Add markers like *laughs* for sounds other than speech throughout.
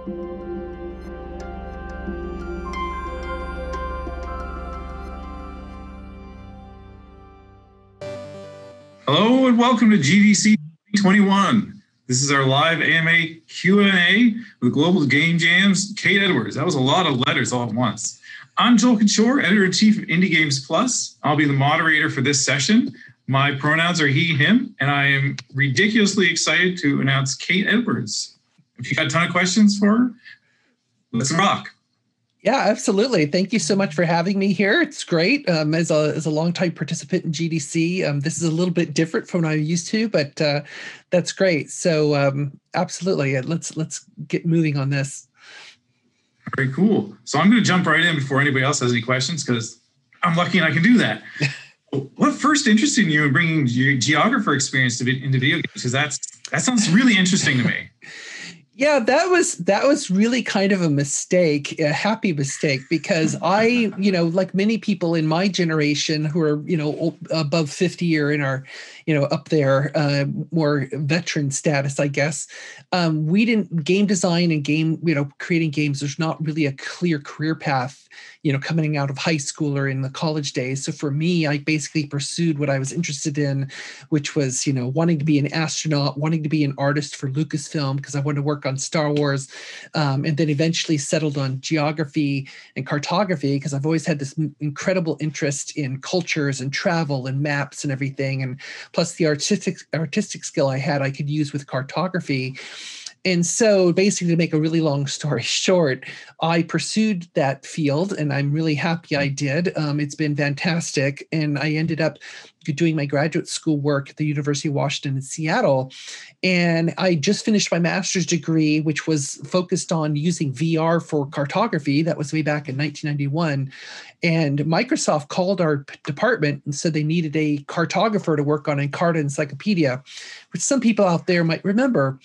Hello and welcome to GDC 21. This is our live AMA Q&A with Global Game Jams, Kate Edwards. That was a lot of letters all at once. I'm Joel Couture, editor-in-chief of Indie Games Plus. I'll be the moderator for this session. My pronouns are he, him, and I am ridiculously excited to announce Kate Edwards. If you got a ton of questions for her, let's rock. Yeah, absolutely. Thank you so much for having me here. It's great. Um, as a as a longtime participant in GDC, um, this is a little bit different from what I'm used to, but uh, that's great. So um, absolutely, let's let's get moving on this. Very cool. So I'm going to jump right in before anybody else has any questions because I'm lucky and I can do that. *laughs* what first interested you in bringing your geographer experience into video games? Because that's that sounds really interesting to me. Yeah, that was that was really kind of a mistake, a happy mistake, because I, you know, like many people in my generation who are, you know, above fifty or in our, you know, up there, uh, more veteran status, I guess. Um, we didn't game design and game, you know, creating games. There's not really a clear career path you know, coming out of high school or in the college days. So for me, I basically pursued what I was interested in, which was, you know, wanting to be an astronaut, wanting to be an artist for Lucasfilm because I wanted to work Star Wars, um, and then eventually settled on geography and cartography because I've always had this incredible interest in cultures and travel and maps and everything, and plus the artistic artistic skill I had I could use with cartography. And so, basically, to make a really long story *laughs* short, I pursued that field and I'm really happy I did. Um, it's been fantastic. And I ended up doing my graduate school work at the University of Washington in Seattle. And I just finished my master's degree, which was focused on using VR for cartography. That was way back in 1991. And Microsoft called our department and said they needed a cartographer to work on Encarta Encyclopedia, which some people out there might remember.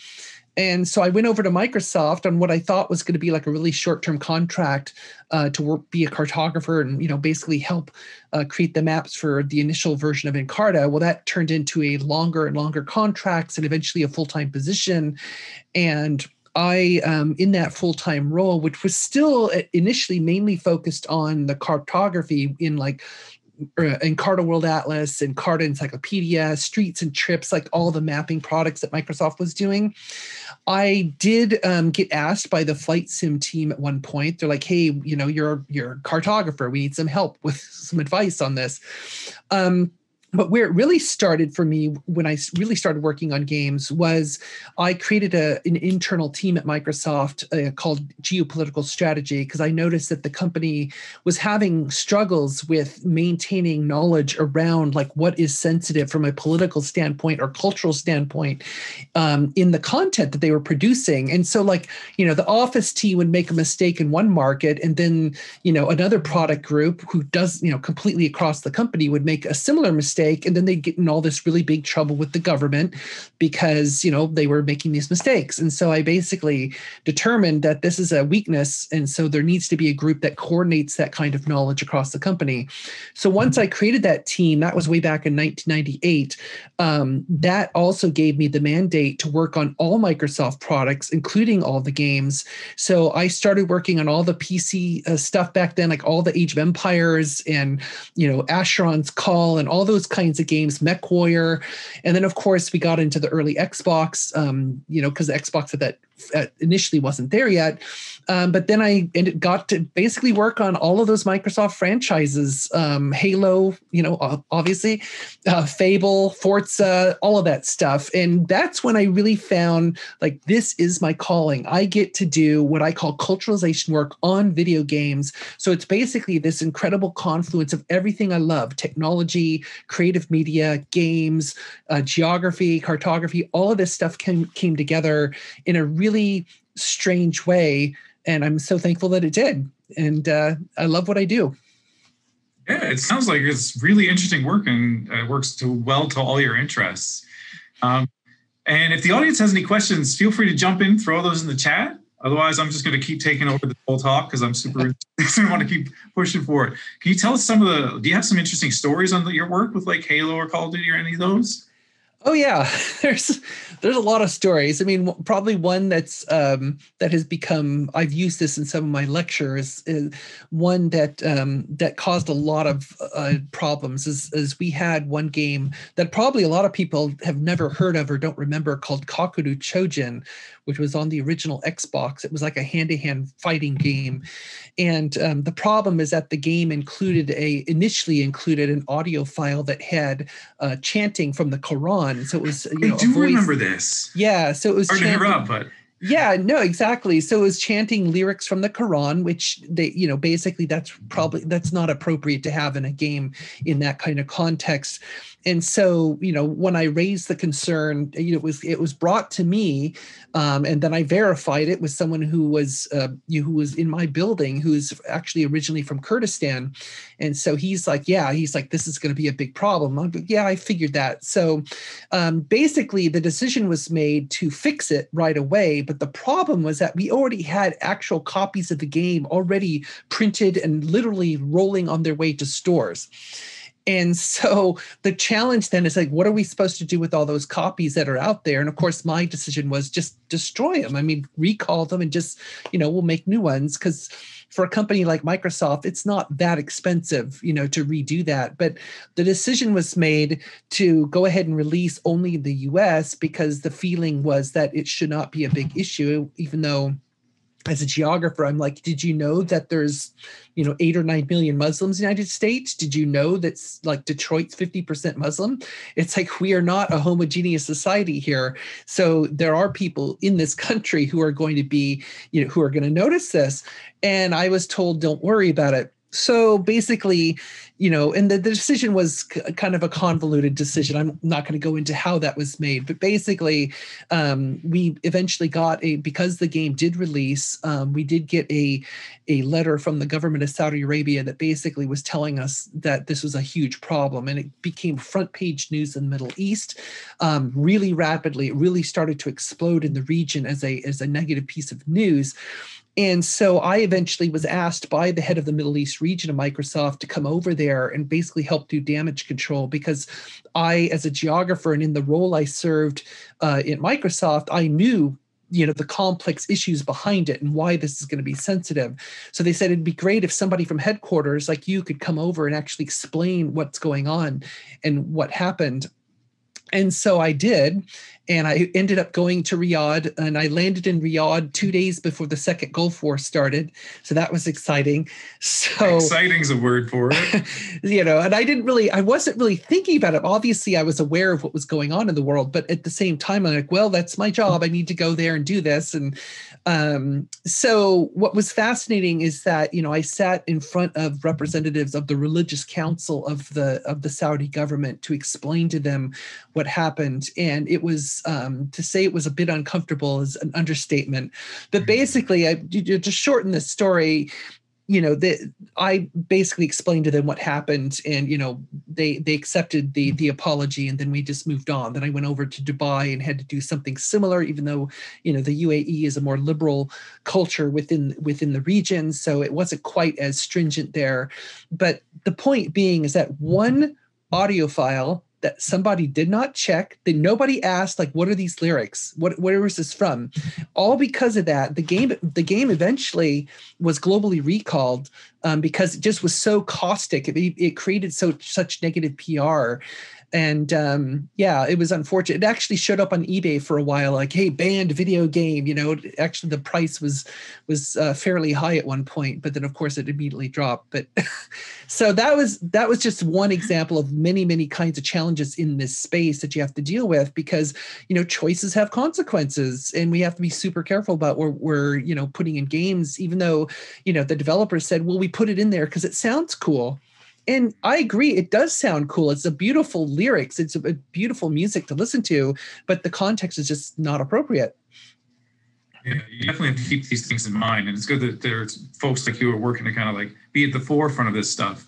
And so I went over to Microsoft on what I thought was going to be like a really short-term contract uh, to work, be a cartographer and you know basically help uh, create the maps for the initial version of Encarta. Well, that turned into a longer and longer contracts and eventually a full-time position. And I, um, in that full time role, which was still uh, initially mainly focused on the cartography in like Encarta World Atlas, Encarta Encyclopedia, Streets and Trips, like all the mapping products that Microsoft was doing. I did um, get asked by the flight sim team at one point. They're like, "Hey, you know, you're you're cartographer. We need some help with some advice on this." Um, but where it really started for me when I really started working on games was I created a, an internal team at Microsoft uh, called Geopolitical Strategy because I noticed that the company was having struggles with maintaining knowledge around like what is sensitive from a political standpoint or cultural standpoint um, in the content that they were producing. And so, like, you know, the office team would make a mistake in one market, and then, you know, another product group who does, you know, completely across the company would make a similar mistake mistake and then they get in all this really big trouble with the government because you know they were making these mistakes. And so i basically determined that this is a weakness and so there needs to be a group that coordinates that kind of knowledge across the company. So once i created that team that was way back in 1998 um, that also gave me the mandate to work on all microsoft products including all the games. So i started working on all the pc uh, stuff back then like all the age of empires and you know asheron's call and all those kinds of games, MechWarrior, and then of course we got into the early Xbox. Um, you know, because the Xbox at that uh, initially wasn't there yet. Um, but then I ended, got to basically work on all of those Microsoft franchises, um, Halo, you know, obviously, uh, Fable, Forza, all of that stuff. And that's when I really found like this is my calling. I get to do what I call culturalization work on video games. So it's basically this incredible confluence of everything I love technology, creative media, games, uh, geography, cartography, all of this stuff came, came together in a really strange way. And I'm so thankful that it did. And uh, I love what I do. Yeah, it sounds like it's really interesting work and it works to well to all your interests. Um, and if the audience has any questions, feel free to jump in, throw those in the chat. Otherwise, I'm just going to keep taking over the whole talk because I'm super I want to keep pushing for it. Can you tell us some of the? Do you have some interesting stories on the, your work with like Halo or Call of Duty or any of those? Oh yeah, *laughs* there's there's a lot of stories. I mean, probably one that's um, that has become I've used this in some of my lectures. Is one that um, that caused a lot of uh, problems. Is, is we had one game that probably a lot of people have never heard of or don't remember called Kakuto Chojin, which was on the original Xbox. It was like a hand-to-hand fighting game, and um, the problem is that the game included a initially included an audio file that had uh, chanting from the Quran. So it was you know. I do voice, remember this. Yeah, so it was. Hard chanting, to interrupt, but. Yeah, no, exactly. So it was chanting lyrics from the Quran, which they, you know, basically that's probably that's not appropriate to have in a game in that kind of context. And so you know when i raised the concern you know it was it was brought to me um, and then i verified it with someone who was uh, who was in my building who's actually originally from kurdistan. And so he's like yeah he's like this is going to be a big problem. I'm like, yeah i figured that. So um, basically the decision was made to fix it right away but the problem was that we already had actual copies of the game already printed and literally rolling on their way to stores and so the challenge then is like, what are we supposed to do with all those copies that are out there? And of course, my decision was just destroy them. I mean, recall them and just, you know, we'll make new ones because for a company like Microsoft, it's not that expensive, you know, to redo that. But the decision was made to go ahead and release only the US because the feeling was that it should not be a big issue, even though as a geographer, I'm like, did you know that there's, you know, eight or nine million Muslims in the United States? Did you know that's like Detroit's 50% Muslim? It's like we are not a homogeneous society here. So there are people in this country who are going to be, you know, who are going to notice this. And I was told, don't worry about it. So basically, you know, and the, the decision was kind of a convoluted decision. I'm not going to go into how that was made, but basically, um, we eventually got a because the game did release, um, we did get a a letter from the government of Saudi Arabia that basically was telling us that this was a huge problem, and it became front page news in the Middle East um, really rapidly. It really started to explode in the region as a as a negative piece of news. And so I eventually was asked by the head of the Middle East region of Microsoft to come over there and basically help do damage control because I, as a geographer and in the role I served uh, in Microsoft, I knew you know the complex issues behind it and why this is going to be sensitive so they said it'd be great if somebody from headquarters like you could come over and actually explain what's going on and what happened and so I did. And I ended up going to Riyadh and I landed in Riyadh two days before the second Gulf War started. So that was exciting. So exciting's a word for it. *laughs* you know, and I didn't really, I wasn't really thinking about it. Obviously, I was aware of what was going on in the world, but at the same time, I'm like, well, that's my job. I need to go there and do this. And um, so what was fascinating is that, you know, I sat in front of representatives of the religious council of the of the Saudi government to explain to them what happened. And it was um, to say it was a bit uncomfortable is an understatement. But mm-hmm. basically, I to shorten the story, you know that i basically explained to them what happened and you know they they accepted the the apology and then we just moved on then i went over to dubai and had to do something similar even though you know the uae is a more liberal culture within within the region so it wasn't quite as stringent there but the point being is that one audio file that somebody did not check that nobody asked like what are these lyrics? What where is this from? All because of that the game the game eventually was globally recalled um, because it just was so caustic. It, it created so such negative pr and um, yeah, it was unfortunate. It actually showed up on eBay for a while, like, "Hey, banned video game." You know, actually the price was was uh, fairly high at one point, but then of course it immediately dropped. But *laughs* so that was that was just one example of many many kinds of challenges in this space that you have to deal with because you know choices have consequences, and we have to be super careful about where we're you know putting in games, even though you know the developers said, "Well, we put it in there because it sounds cool." And I agree, it does sound cool. It's a beautiful lyrics. It's a beautiful music to listen to, but the context is just not appropriate. Yeah, you definitely have to keep these things in mind, and it's good that there's folks like you are working to kind of like be at the forefront of this stuff.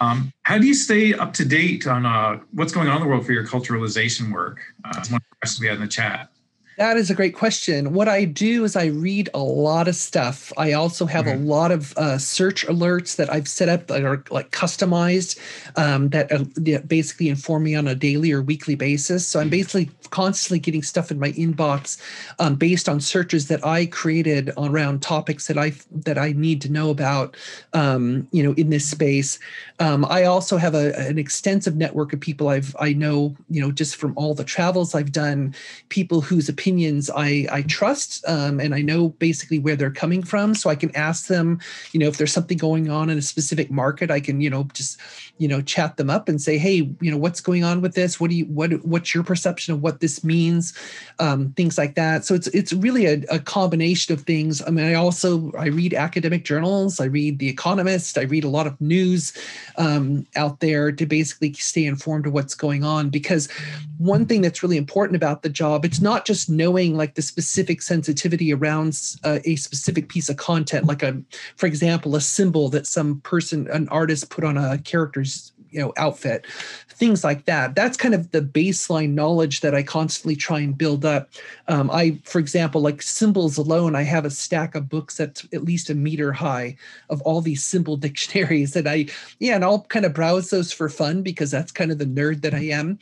Um, how do you stay up to date on uh, what's going on in the world for your culturalization work? Uh, one of the questions we had in the chat. That is a great question. What I do is I read a lot of stuff. I also have mm-hmm. a lot of uh, search alerts that I've set up that are like customized um, that, uh, that basically inform me on a daily or weekly basis. So I'm basically constantly getting stuff in my inbox um, based on searches that I created around topics that I that I need to know about. Um, you know, in this space. Um, I also have a, an extensive network of people I've I know. You know, just from all the travels I've done, people whose opinions opinions I, I trust um, and I know basically where they're coming from. So I can ask them, you know, if there's something going on in a specific market, I can, you know, just, you know, chat them up and say, hey, you know, what's going on with this? What do you, what, what's your perception of what this means? Um, things like that. So it's, it's really a, a combination of things. I mean, I also, I read academic journals, I read The Economist, I read a lot of news um, out there to basically stay informed of what's going on. Because one thing that's really important about the job, it's not just knowing like the specific sensitivity around uh, a specific piece of content like a for example a symbol that some person an artist put on a character's you know outfit things like that. That's kind of the baseline knowledge that i constantly try and build up. Um, i for example like symbols alone i have a stack of books that's at least a meter high of all these symbol *laughs* dictionaries that i yeah and i'll kind of browse those for fun because that's kind of the nerd that i am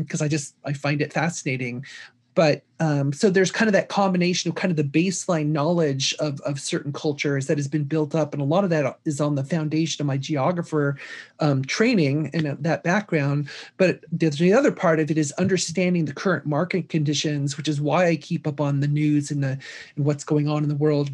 because um, i just i find it fascinating but um, so there's kind of that combination of kind of the baseline knowledge of, of certain cultures that has been built up and a lot of that is on the foundation of my geographer um, training and uh, that background. But the, the other part of it is understanding the current market conditions which is why i keep up on the news and, the, and what's going on in the world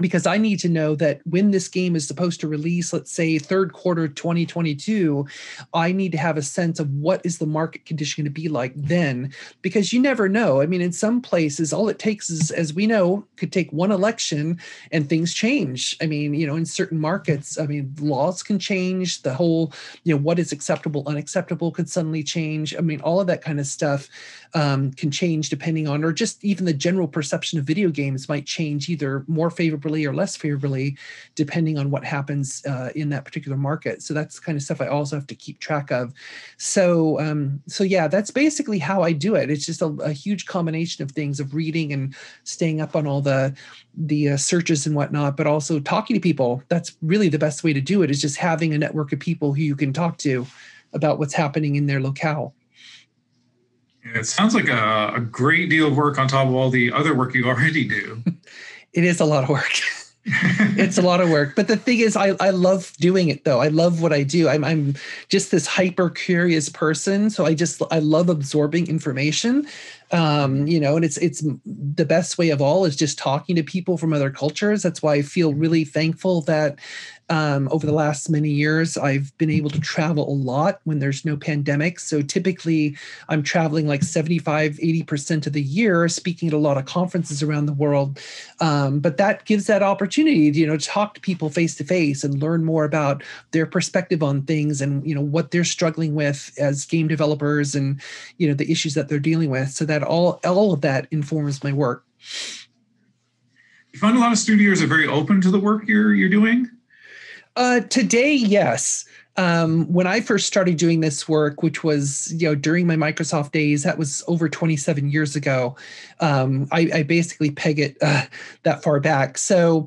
because I need to know that when this game is supposed to release, let's say third quarter 2022, I need to have a sense of what is the market condition going to be like then, because you never know. I mean, in some places, all it takes is, as we know, could take one election and things change. I mean, you know, in certain markets, I mean, laws can change. The whole, you know, what is acceptable, unacceptable could suddenly change. I mean, all of that kind of stuff um, can change depending on, or just even the general perception of video games might change either more favorably or less favorably, depending on what happens uh, in that particular market. So that's kind of stuff I also have to keep track of. So, um, so yeah, that's basically how I do it. It's just a, a, huge combination of things of reading and staying up on all the the uh, searches and whatnot, but also talking to people. That's really the best way to do it. Is just having a network of people who you can talk to about what's happening in their locale. It sounds like a, a great deal of work on top of all the other work you already do. *laughs* it is a lot of work. *laughs* it's a lot of work. But the thing is, I, I love doing it though. I love what I do. I'm, I'm just this hyper curious person. So I just, I love absorbing information. Um, you know, and it's, it's the best way of all is just talking to people from other cultures. That's why I feel really thankful that um, over the last many years, I've been able to travel a lot when there's no pandemic. So typically, I'm traveling like 75, 80% of the year, speaking at a lot of conferences around the world. Um, but that gives that opportunity to, you know, talk to people face to face and learn more about their perspective on things and, you know, what they're struggling with as game developers and, you know, the issues that they're dealing with. So that all, all of that informs my work. You find a lot of studios are very open to the work you're you're doing. Uh, today, yes. Um, when I first started doing this work, which was you know during my Microsoft days, that was over 27 years ago. Um, I, I, basically peg it uh, that far back. So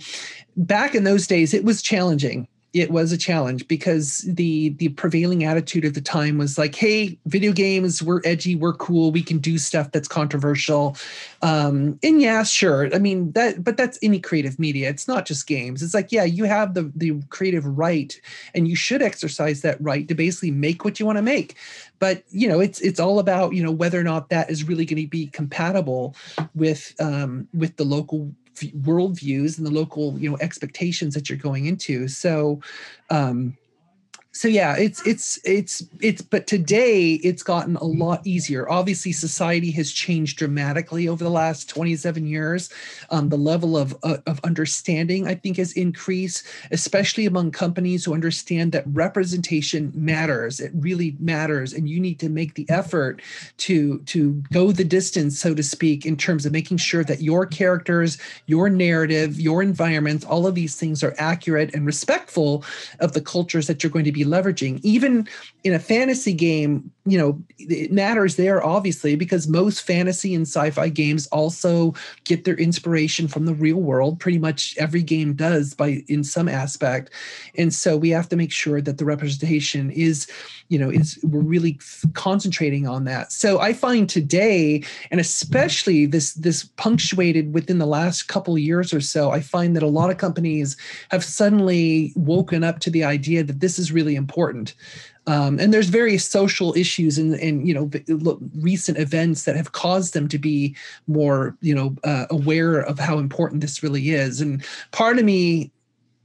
back in those days, it was challenging it was a challenge because the the prevailing attitude at the time was like hey video games we're edgy we're cool we can do stuff that's controversial. Um and yeah sure. I mean that but that's any creative media. It's not just games. It's like yeah you have the the creative right and you should exercise that right to basically make what you want to make. But you know it's it's all about you know whether or not that is really going to be compatible with um with the local worldviews and the local you know expectations that you're going into. So um so yeah it's it's it's it's but today it's gotten a lot easier. Obviously society has changed dramatically over the last 27 years. Um, the level of, uh, of understanding i think has increased especially among companies who understand that representation matters. It really matters and you need to make the effort to to go the distance so to speak in terms of making sure that your characters your narrative your environments all of these things are accurate and respectful of the cultures that you're going to be leveraging. Even in a fantasy game, you know it matters there obviously because most fantasy and sci-fi games also get their inspiration from the real world. Pretty much every game does by in some aspect. And so we have to make sure that the representation is you know is we're really f- concentrating on that. So i find today and especially this this punctuated within the last couple years or so i find that a lot of companies have suddenly woken up to the idea that this is really important um, and there's various social issues and, and you know recent events that have caused them to be more you know uh, aware of how important this really is. And part of me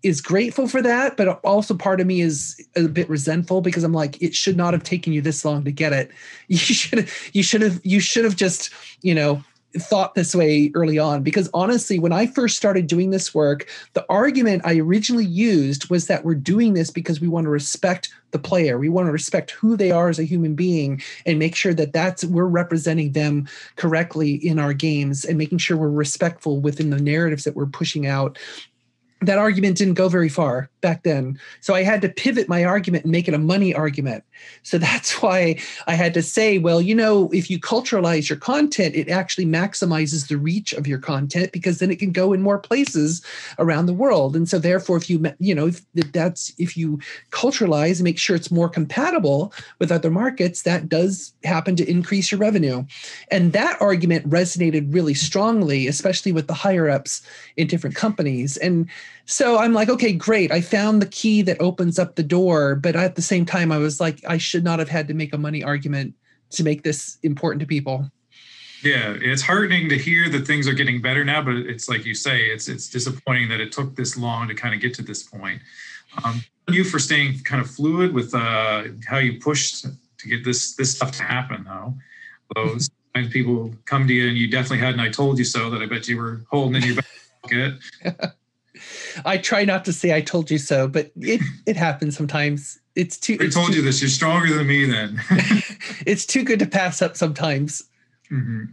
is grateful for that but also part of me is a bit resentful because i'm like it should not have taken you this long to get it. *laughs* You should you should have you should have just you know thought this way early on because honestly when i first started doing this work the argument i originally used was that we're doing this because we want to respect the player. We want to respect who they are as a human being and make sure that that's we're representing them correctly in our games and making sure we're respectful within the narratives that we're pushing out that argument didn't go very far back then. So I had to pivot my argument and make it a money argument. So *laughs* that's why I had to say, well, you know, if you culturalize your content, it actually maximizes the reach of your content because then it can go in more places around the world. And so therefore, if you, you know, if that's, if you culturalize and make sure it's more compatible with other markets, that does happen to increase your revenue. And that argument resonated really strongly, especially with the higher ups in different companies. And so I'm like, okay, great. I found the key that opens up the door. But at the same time, I was like, I should not have had to make a money argument to make this important to people. Yeah, it's heartening to hear that things are getting better now, but it's like you say, it's it's disappointing that it took this long to kind of get to this point. Um, you for staying kind of fluid with uh, how you pushed to get this this stuff to happen, though. Those *laughs* people come to you and you definitely had, and I told you so. That I bet you were holding in your back pocket. *laughs* I try not to say I told you so, but it it happens sometimes. It's too. I told too, you this. You're stronger than me. Then *laughs* it's too good to pass up sometimes. Mm-hmm.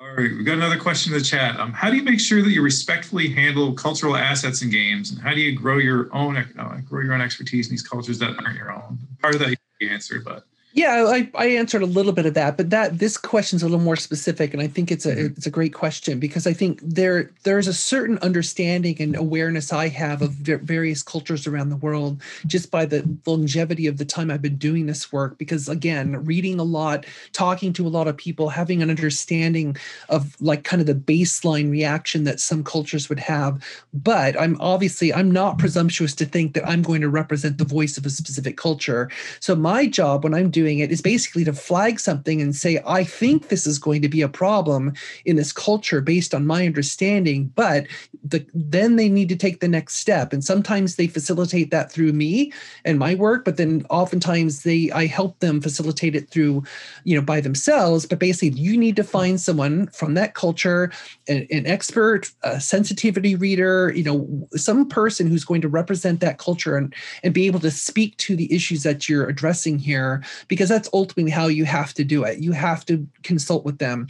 All right, we've got another question in the chat. Um, how do you make sure that you respectfully handle cultural assets in games, and how do you grow your own uh, grow your own expertise in these cultures that aren't your own? Part of that you answered, but yeah, I, I answered a little bit of that, but that this question's a little more specific, and I think it's a mm-hmm. it's a great question because I think there there's a certain understanding and awareness I have of various cultures around the world just by the longevity of the time I've been doing this work. Because again, reading a lot, talking to a lot of people, having an understanding of like kind of the baseline reaction that some cultures would have. But I'm obviously I'm not presumptuous to think that I'm going to represent the voice of a specific culture. So my job when I'm doing doing it is basically to flag something and say, I think this is going to be a problem in this culture based on my understanding, but the, then they need to take the next step. And sometimes they facilitate that through me and my work, but then oftentimes they I help them facilitate it through, you know, by themselves. But basically, you need to find someone from that culture, an, an expert, a sensitivity reader, you know, some person who's going to represent that culture and, and be able to speak to the issues that you're addressing here because that's ultimately how you have to do it. You have to consult with them.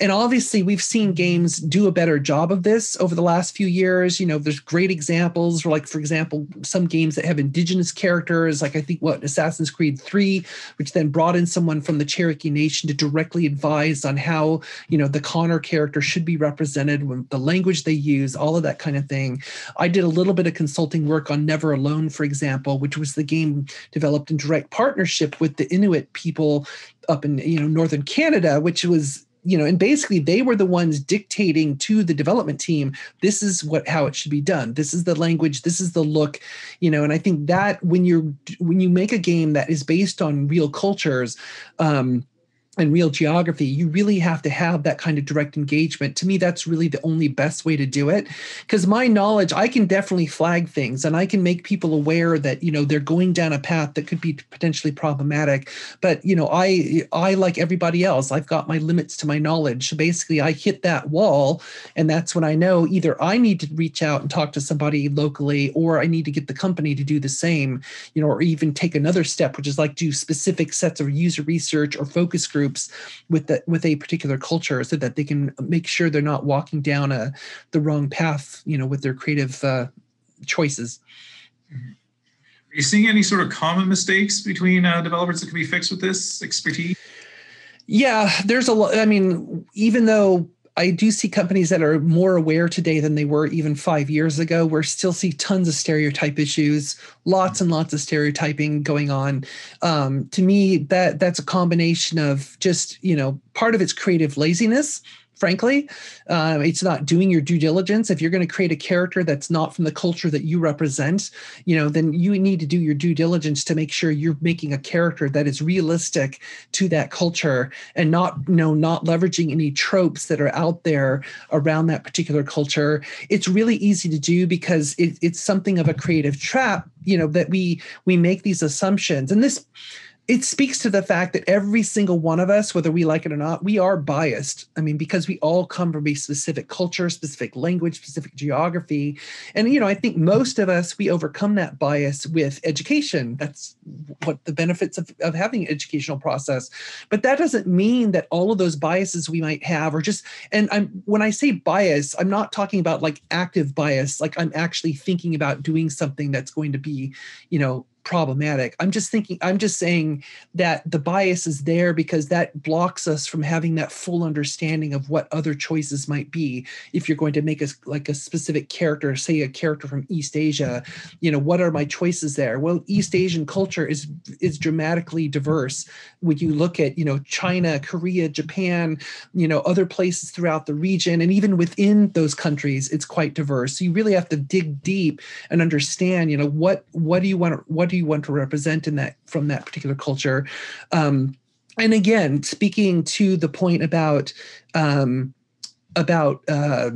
And obviously, we've seen games do a better job of this over the last few years. You know, there's great examples, like, for example, some games that have indigenous characters, like I think what Assassin's Creed 3, which then brought in someone from the Cherokee Nation to directly advise on how, you know, the Connor character should be represented, the language they use, all of that kind of thing. I did a little bit of consulting work on Never Alone, for example, which was the game developed in direct partnership with the Inuit people up in you know northern Canada, which was you know and basically they were the ones dictating to the development team this is what how it should be done. This is the language. This is the look you know and i think that when you're when you make a game that is based on real cultures um and real geography, you really have to have that kind of direct engagement. To me, that's really the only best way to do it. Because my knowledge, I can definitely flag things and I can make people aware that, you know, they're going down a path that could be potentially problematic. But, you know, I I like everybody else, I've got my limits to my knowledge. So basically I hit that wall and that's when I know either I need to reach out and talk to somebody locally or I need to get the company to do the same, you know, or even take another step, which is like do specific sets of user research or focus groups groups with the, with a particular culture so that they can make sure they're not walking down a the wrong path you know with their creative uh, choices mm-hmm. you seeing any sort of common mistakes between uh, developers that can be fixed with this expertise? Yeah, there's a lot. I mean, even though I do see companies that are more aware today than they were even five years ago. We still see tons of stereotype issues, lots and lots of stereotyping going on. Um, to me, that that's a combination of just you know part of it's creative laziness frankly. Uh, it's not doing your due diligence. If you're going to create a character that's not from the culture that you represent, you know, then you need to do your due diligence to make sure you're making a character that is realistic to that culture and not, you know, not leveraging any tropes that are out there around that particular culture. It's really easy to do because it, it's something of a creative trap, you know, that we we make these assumptions. And this it speaks to the fact that every single one of us, whether we like it or not, we are biased. I mean, because we all come from a specific culture, specific language, specific geography. And, you know, I think most of us, we overcome that bias with education. That's what the benefits of, of having an educational process. But that doesn't mean that all of those biases we might have are just, and I'm, when I say bias, I'm not talking about like active bias, like I'm actually thinking about doing something that's going to be, you know, problematic. I'm just thinking, I'm just saying that the bias is there because that blocks us from having that full understanding of what other choices might be. If you're going to make a like a specific character, say a character from East Asia, you know, what are my choices there? Well, East Asian culture is is dramatically diverse. When you look at, you know, China, Korea, Japan, you know, other places throughout the region, and even within those countries, it's quite diverse. So you really have to dig deep and understand, you know, what what do you want to what do you want to represent in that from that particular culture. Um, and again speaking to the point about um, about uh,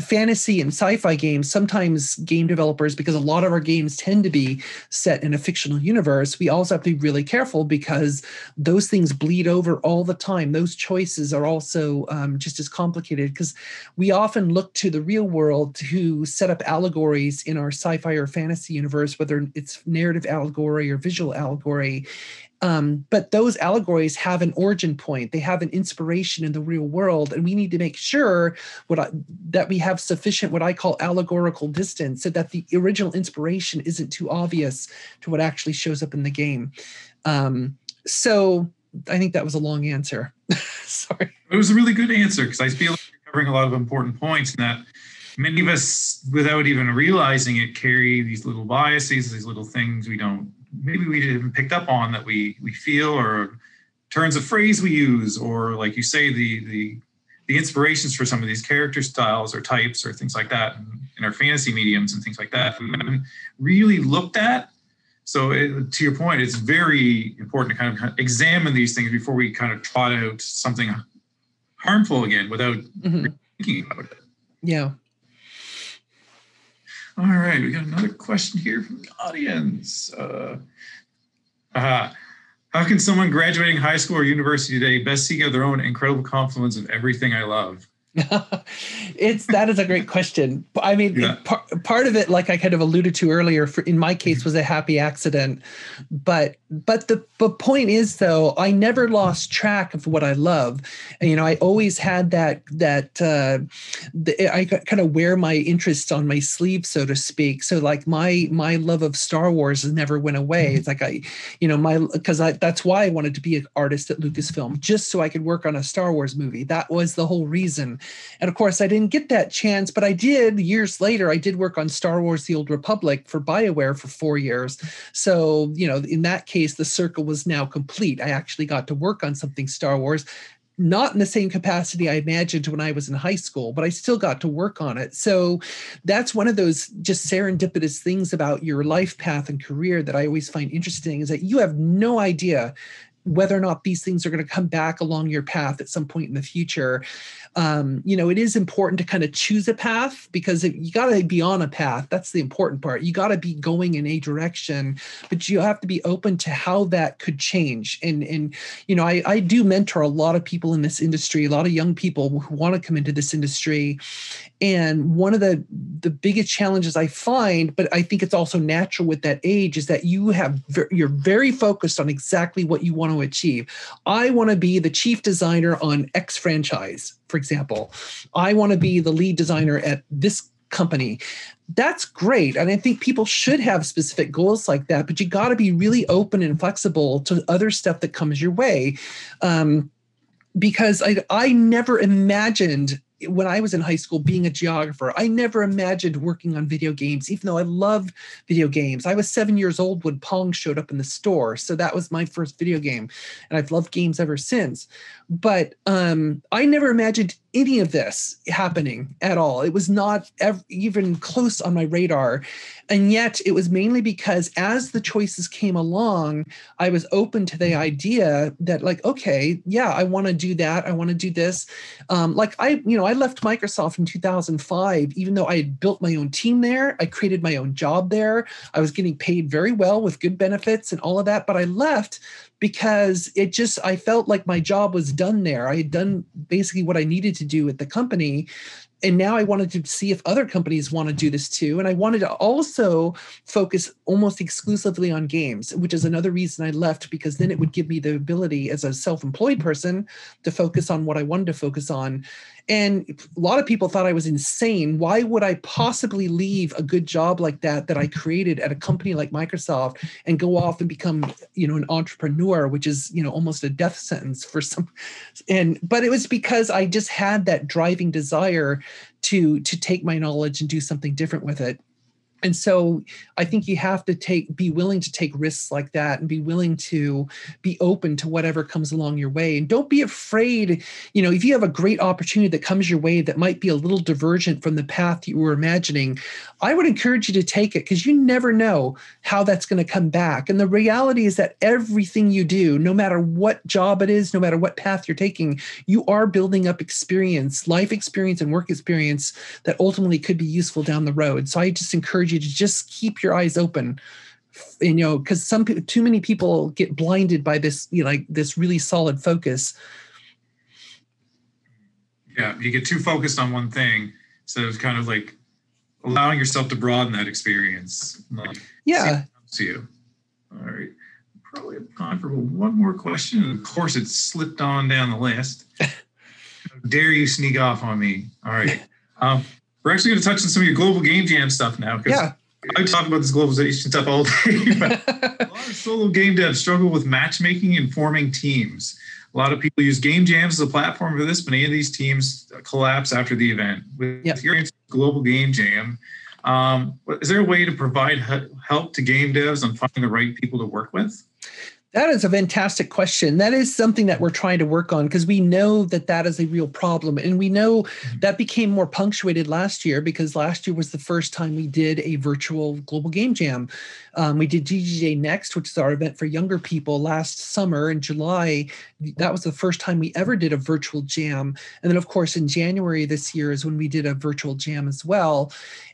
fantasy and sci-fi games sometimes game developers because a lot of our games tend to be set in a fictional universe we also have to be really careful because those things bleed over all the time. Those choices are also um, just as complicated because we often look to the real world to set up allegories in our sci-fi or fantasy universe whether it's narrative allegory or visual allegory um, but those allegories have an origin point. They have an inspiration in the real world, and we need to make sure what I, that we have sufficient what I call allegorical distance, so that the original inspiration isn't too obvious to what actually shows up in the game. Um, so I think that was a long answer. *laughs* Sorry. It was a really good answer because I feel like you're covering a lot of important points, and that many of us, without even realizing it, carry these little biases, these little things we don't maybe we didn't picked up on that we we feel or turns of phrase we use or like you say the the the inspirations for some of these character styles or types or things like that in, in our fantasy mediums and things like that we haven't really looked at. So it, to your point it's very important to kind of, kind of examine these things before we kind of trot out something harmful again without mm-hmm. thinking about it. Yeah all right, we got another question here from the audience. Uh, uh, how can someone graduating high school or university today best seek out their own incredible confluence of everything I love? *laughs* it's that is a great question. I mean, yeah. part, part of it, like I kind of alluded to earlier, for, in my case, was a happy accident. But but the the point is, though, I never lost track of what I love. And, you know, I always had that that uh, the, I kind of wear my interests on my sleeve, so to speak. So like my my love of Star Wars never went away. Mm-hmm. It's like I, you know, my because I that's why I wanted to be an artist at Lucasfilm, just so I could work on a Star Wars movie. That was the whole reason. And of course, I didn't get that chance, but I did years later. I did work on Star Wars The Old Republic for BioWare for four years. So, you know, in that case, the circle was now complete. I actually got to work on something Star Wars not in the same capacity I imagined when I was in high school, but I still got to work on it. So that's one of those just serendipitous things about your life path and career that I always find interesting is that you have no idea whether or not these things are going to come back along your path at some point in the future. Um, you know it is important to kind of choose a path because you got to be on a path that's the important part. You got to be going in a direction but you have to be open to how that could change. And and you know I, I do mentor a lot of people in this industry a lot of young people who want to come into this industry and one of the the biggest challenges i find but i think it's also natural with that age is that you have you're very focused on exactly what you want to achieve. I want to be the chief designer on x franchise for example. I want to be the lead designer at this company. That's great and i think people should have specific goals like that but you got to be really open and flexible to other stuff that comes your way. Um, because I, I never imagined when I was in high school being a geographer. I never imagined working on video games, even though I love video games. I was seven years old when Pong showed up in the store. So that was my first video game. And I've loved games ever since. But um, I never imagined any of this happening at all. It was not ever, even close on my radar. And yet it was mainly because as the choices came along, I was open to the idea that, like, okay, yeah, I want to do that. I want to do this. Um, like, I, you know, I left Microsoft in 2005, even though I had built my own team there, I created my own job there. I was getting paid very well with good benefits and all of that. But I left because it just I felt like my job was done there. I had done basically what I needed to do at the company and now I wanted to see if other companies want to do this too. And I wanted to also focus almost exclusively on games, which is another reason I left because then it would give me the ability as a self employed person to focus on what I wanted to focus on. And a lot of people thought I was insane. Why would I possibly leave a good job like that that I created at a company like Microsoft and go off and become, you know, an entrepreneur, which is, you know, almost a death sentence for some and but it was because I just had that driving desire to to take my knowledge and do something different with it and so i think you have to take be willing to take risks like that and be willing to be open to whatever comes along your way. And don't be afraid you know if you have a great opportunity that comes your way that might be a little divergent from the path you were imagining i would encourage you to take it because you never know how that's going to come back. And the reality is that everything you do no matter what job it is no matter what path you're taking you are building up experience life experience and work experience that ultimately could be useful down the road. So i just encourage you to just keep your eyes open. You know because some people too many people get blinded by this you know like this really solid focus. Yeah you get too focused on one thing so it's kind of like allowing yourself to broaden that experience. Like, yeah. see you. All right probably have time for one more question of course it slipped on down the list. *laughs* Dare you sneak off on me. All right *laughs* um, we're actually going to touch on some of your global game jam stuff now because yeah. I talk about this globalization stuff all day. *laughs* *laughs* a lot of solo game devs struggle with matchmaking and forming teams. A lot of people use game jams as a platform for this, but many of these teams collapse after the event. With yep. your global game jam, um, is there a way to provide help to game devs on finding the right people to work with? That is a fantastic question. That is something that we're trying to work on because we know that that is a real problem. And we know mm-hmm. that became more punctuated last year because last year was the first time we did a virtual global game jam. Um, we did GGJ Next, which is our event for younger people last summer in July. That was the first time we ever did a virtual jam. And then, of course, in January this year is when we did a virtual jam as well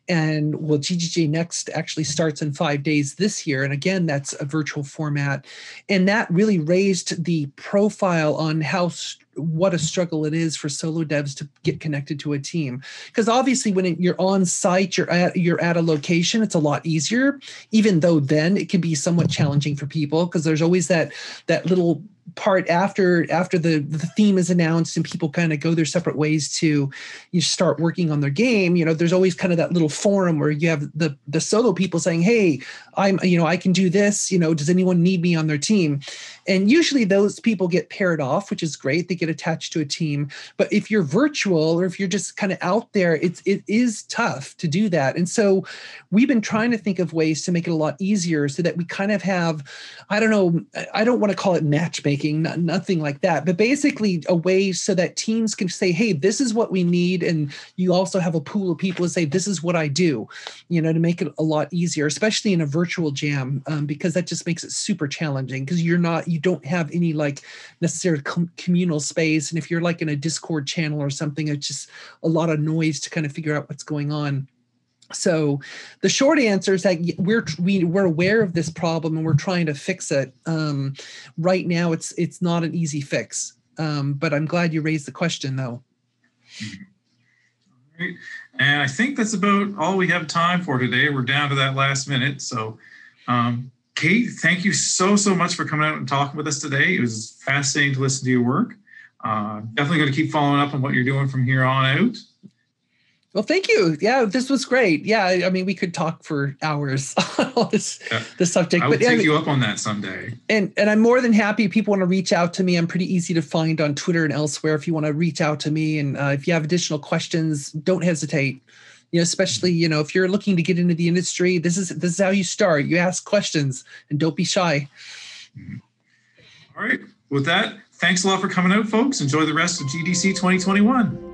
and well ggj next actually starts in five days this year and again that's a virtual format. And that really raised the profile on how what a struggle it is for solo devs to get connected to a team. Because obviously when you're on site you're at you're at a location it's a lot easier. Even though then it can be somewhat challenging for people because there's always that that little part after after the the theme is announced and people kind of go their separate ways to you start working on their game you know there's always kind of that little forum where you have the the solo people saying hey i'm you know i can do this you know does anyone need me on their team? And usually those people get paired off which is great they get attached to a team. But if you're virtual or if you're just kind of out there it's it is tough to do that. And so we've been trying to think of ways to make it a lot easier so that we kind of have i don't know i don't want to call it matchmaking nothing like that. But basically a way so that teams can say hey this is what we need and you also have a pool of people to say this is what i do you know to make it a lot easier especially in a virtual jam um, because that just makes it super challenging because you're not you don't have any like necessary com- communal space. And if you're like in a discord channel or something it's just a lot of noise to kind of figure out what's going on so the short answer is that we're we, we're aware of this problem and we're trying to fix it. Um, right now it's it's not an easy fix. Um, but i'm glad you raised the question though. Great. and i think that's about all we have time for today. We're down to that last minute. So um, kate thank you so so much for coming out and talking with us today. It was fascinating to listen to your work. Uh, definitely going to keep following up on what you're doing from here on out Well, thank you. Yeah, this was great. Yeah, I mean, we could talk for hours *laughs* on this yeah. this subject. I will but, take you up on that someday. And and I'm more than happy. People want to reach out to me. I'm pretty easy to find on Twitter and elsewhere. If you want to reach out to me, and uh, if you have additional questions, don't hesitate. You know, especially you know if you're looking to get into the industry, this is this is how you start. You ask questions and don't be shy. Mm-hmm. All right. With that, thanks a lot for coming out, folks. Enjoy the rest of GDC 2021.